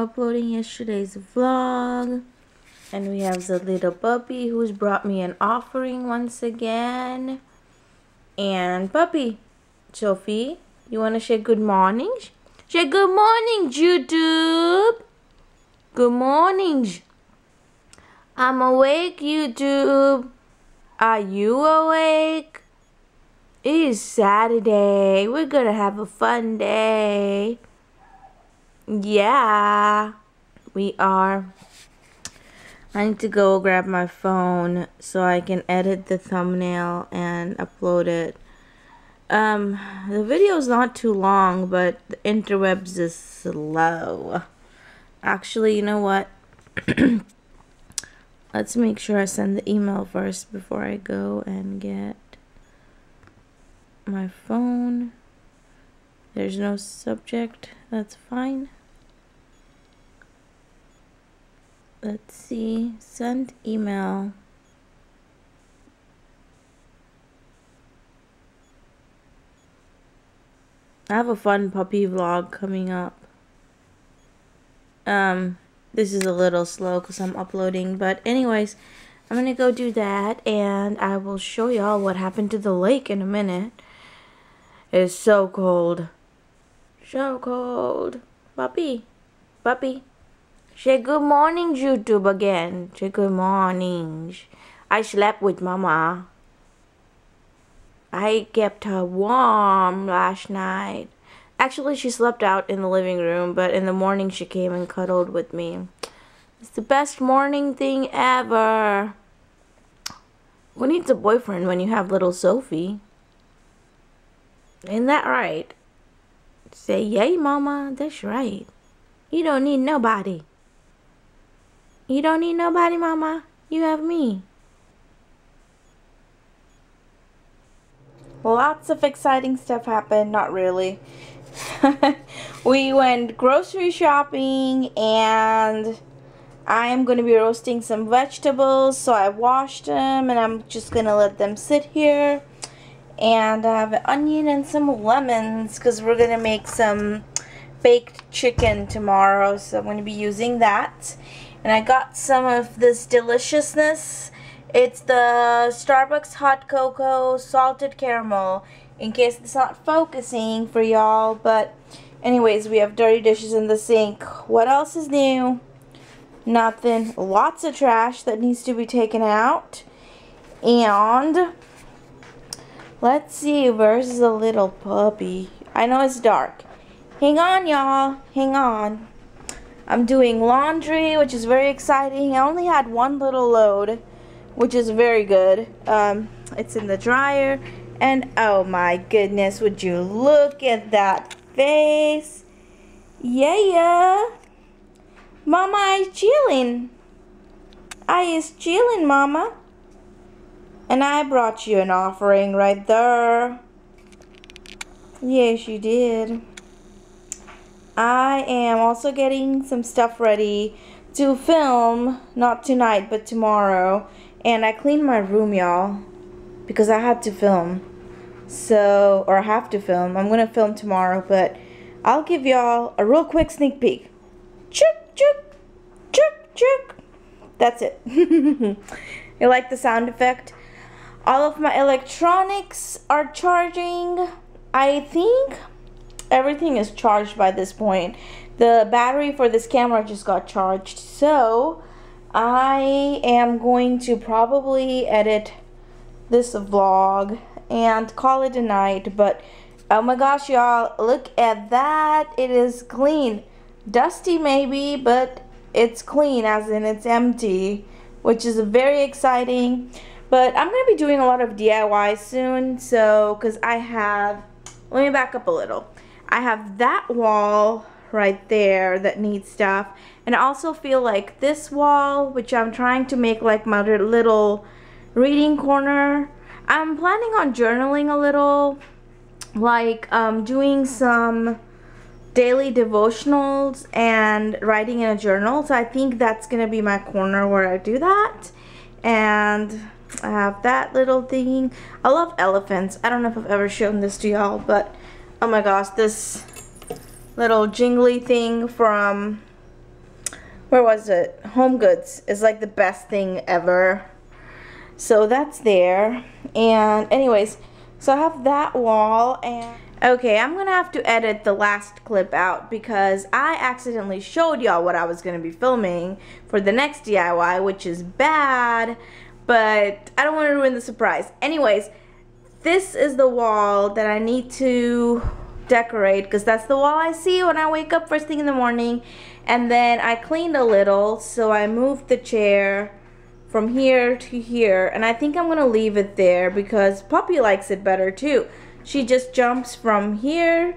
uploading yesterday's vlog. And we have the little puppy who's brought me an offering once again. And puppy, Sophie, you want to say good morning? Say good morning, YouTube. Good morning. I'm awake, YouTube. Are you awake? It is Saturday. We're gonna have a fun day. Yeah, we are. I need to go grab my phone so I can edit the thumbnail and upload it. Um, the video is not too long, but the interwebs is slow. Actually, you know what? Let's make sure I send the email first before I go and get my phone. There's no subject. That's fine. Let's see. Send email. I have a fun puppy vlog coming up. Um, this is a little slow because I'm uploading. But anyways, I'm going to go do that. And I will show y'all what happened to the lake in a minute. It's so cold. So cold. Puppy. Puppy. Say good morning, YouTube again. Say good morning. I slept with Mama. I kept her warm last night. Actually, she slept out in the living room, but in the morning she came and cuddled with me. It's the best morning thing ever. Who needs a boyfriend when you have little Sophie? Isn't that right? Say, yay, mama. That's right. You don't need nobody. You don't need nobody, mama. You have me. Lots of exciting stuff happened. Not really. we went grocery shopping and I am going to be roasting some vegetables. So I washed them and I'm just going to let them sit here. And I have an onion and some lemons because we're going to make some baked chicken tomorrow. So I'm going to be using that. And I got some of this deliciousness. It's the Starbucks Hot Cocoa Salted Caramel. In case it's not focusing for y'all. But anyways, we have dirty dishes in the sink. What else is new? Nothing. Lots of trash that needs to be taken out. And let's see, where's the little puppy? I know it's dark. Hang on, y'all. Hang on. I'm doing laundry, which is very exciting. I only had one little load, which is very good. Um, it's in the dryer. And oh my goodness, would you look at that face? Yeah, yeah. Mama I is chilling. I is chilling, Mama. And I brought you an offering right there. Yes, you did. I am also getting some stuff ready to film, not tonight, but tomorrow. And I cleaned my room, y'all, because I had to film. So, or I have to film. I'm going to film tomorrow, but I'll give y'all a real quick sneak peek. Chook, chook, chook, chook. That's it. you like the sound effect? All of my electronics are charging. I think everything is charged by this point. The battery for this camera just got charged. So I am going to probably edit this vlog and call it a night. But oh my gosh, y'all, look at that. It is clean. Dusty maybe, but it's clean as in it's empty, which is very exciting. But I'm going to be doing a lot of DIY soon. So, because I have, let me back up a little. I have that wall right there that needs stuff. And I also feel like this wall, which I'm trying to make like my little reading corner. I'm planning on journaling a little, like um, doing some daily devotionals and writing in a journal. So I think that's to be my corner where I do that. And I have that little thing. I love elephants. I don't know if I've ever shown this to y'all, but oh my gosh, this little jingly thing from where was it? Home Goods is like the best thing ever. So that's there. And anyways, so I have that wall and okay, I'm gonna have to edit the last clip out because I accidentally showed y'all what I was gonna be filming for the next DIY, which is bad, but I don't want to ruin the surprise. Anyways, this is the wall that I need to decorate because that's the wall I see when I wake up first thing in the morning. And then I cleaned a little so I moved the chair from here to here. And I think I'm gonna leave it there because Puppy likes it better too. She just jumps from here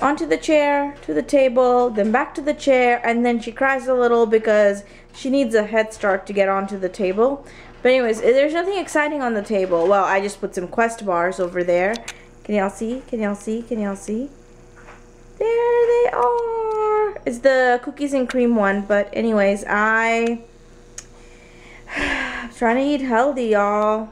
onto the chair to the table then back to the chair and then she cries a little because she needs a head start to get onto the table but anyways eh, there's nothing exciting on the table well I just put some quest bars over there can y'all see? Can y'all see? Can y'all see? There they are. It's the cookies and cream one. But anyways, I... I'm trying to eat healthy, y'all.